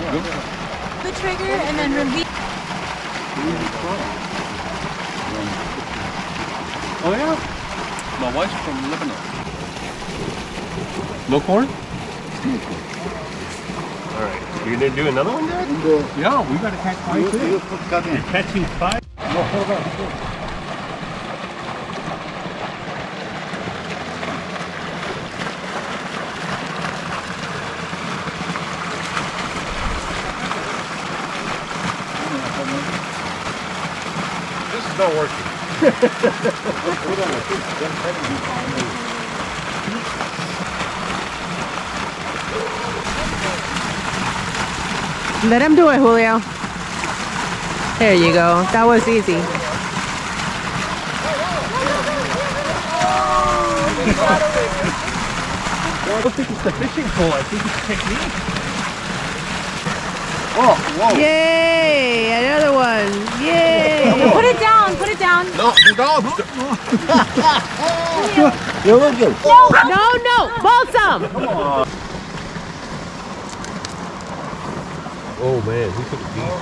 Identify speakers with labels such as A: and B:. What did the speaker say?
A: The trigger and then release.
B: Oh yeah? My wife's from Lebanon. No corn?
C: All right. You're gonna do another one, Dad?
B: Yeah, we gotta catch five too.
C: You're catching five.
B: No, hold on. hold on.
C: Not working.
D: Let him do it, Julio. There you go. That was easy.
C: I don't think it's the fishing pole. I think it's technique.
B: Oh, whoa.
D: Yay! Another one. Yay!
A: Put it down. Put it down.
B: No, no, no.
E: You're looking.
D: No, no, no. balsam.
C: Oh man, he took it deep.